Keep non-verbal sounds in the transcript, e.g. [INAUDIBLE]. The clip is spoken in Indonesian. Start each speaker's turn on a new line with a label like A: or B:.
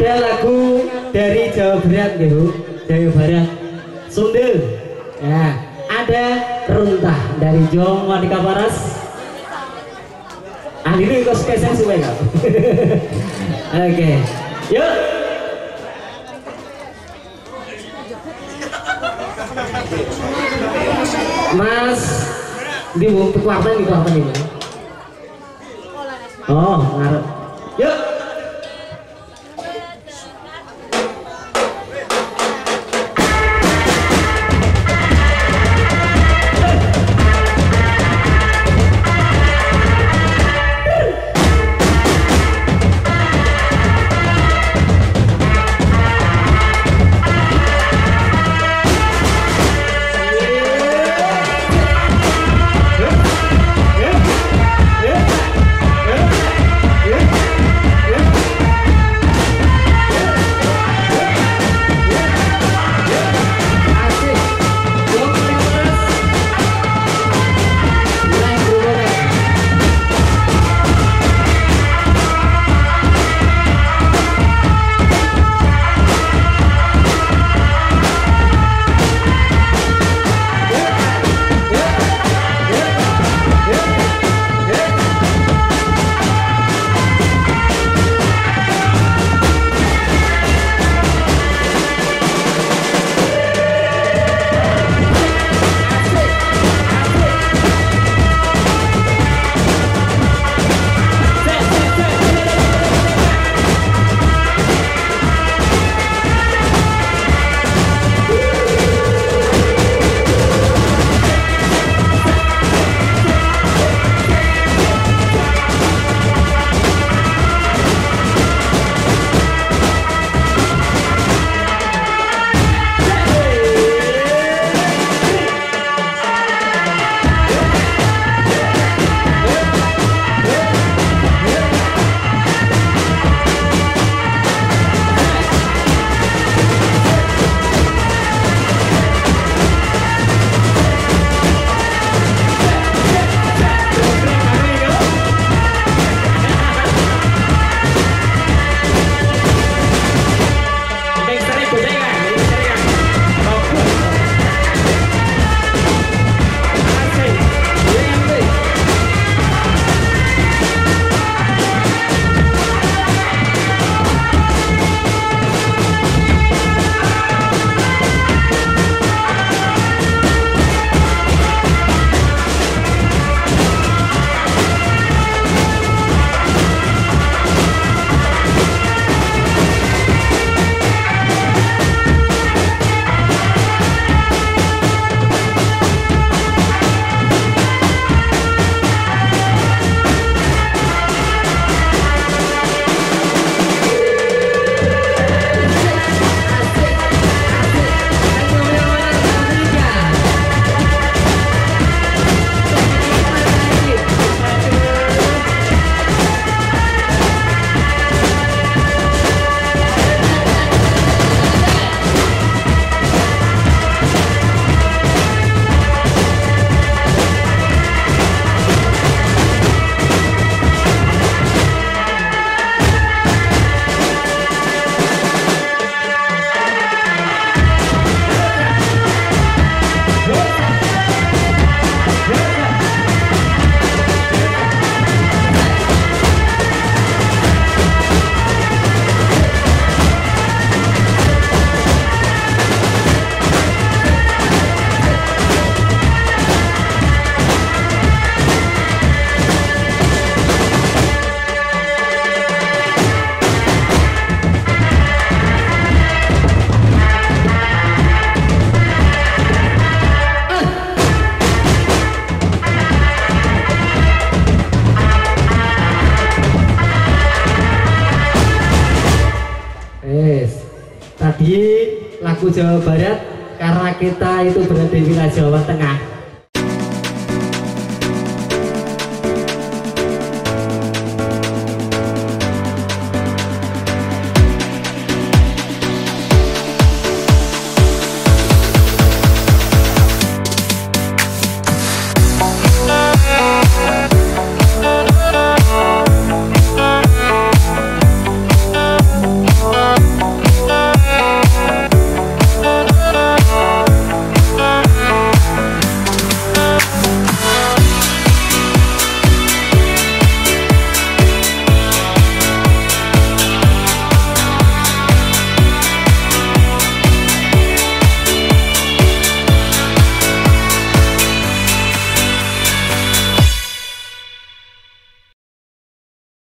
A: ada lagu dari Jawa Barat nih Bu. Jawa Barat. Sundel ya. Ada Runtah dari Jong Monika Paras. Ini kok spesial sih Pak? [LAUGHS] oke. Yuk. Mas di Bu? Kekuatan di kekuatan ini oh ngarep Jawa Barat karena kita itu berada di wilayah Jawa Tengah